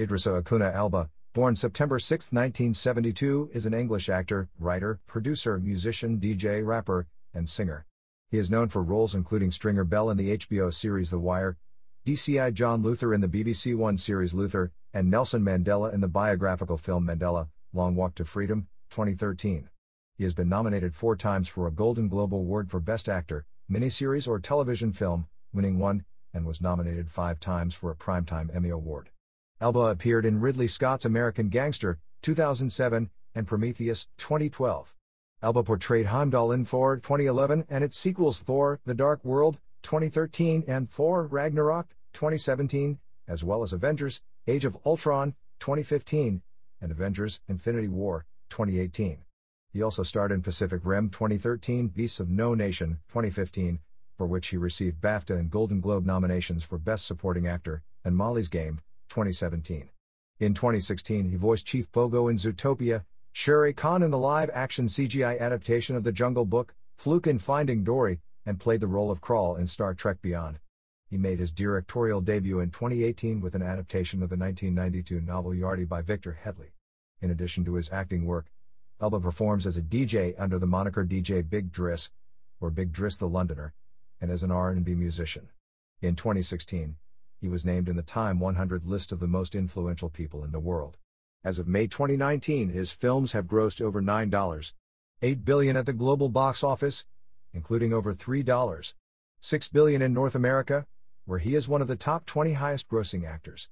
Idrissa Akuna Elba, born September 6, 1972, is an English actor, writer, producer, musician, DJ, rapper, and singer. He is known for roles including Stringer Bell in the HBO series The Wire, DCI John Luther in the BBC One series Luther, and Nelson Mandela in the biographical film Mandela, Long Walk to Freedom, 2013. He has been nominated four times for a Golden Globe Award for Best Actor, miniseries or television film, winning one, and was nominated five times for a Primetime Emmy Award. Elba appeared in Ridley Scott's American Gangster, 2007, and Prometheus, 2012. Elba portrayed Heimdall in Thor 2011 and its sequels Thor The Dark World 2013 and Thor Ragnarok 2017, as well as Avengers Age of Ultron 2015 and Avengers Infinity War 2018. He also starred in Pacific Rim 2013, Beasts of No Nation 2015, for which he received BAFTA and Golden Globe nominations for Best Supporting Actor, and Molly's Game 2017. In 2016, he voiced Chief Bogo in Zootopia, Shere Khan in the live action CGI adaptation of The Jungle Book, Fluke in Finding Dory, and played the role of Krall in Star Trek Beyond. He made his directorial debut in 2018 with an adaptation of the 1992 novel Yardie by Victor Headley. In addition to his acting work, Elba performs as a DJ under the moniker DJ Big Driss, or Big Driss the Londoner, and as an R&B musician. In 2016, he was named in the Time 100 list of the most influential people in the world. As of May 2019, his films have grossed over $9.8 billion at the global box office, including over $3.6 billion in North America, where he is one of the top 20 highest grossing actors.